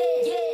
yeah, yeah.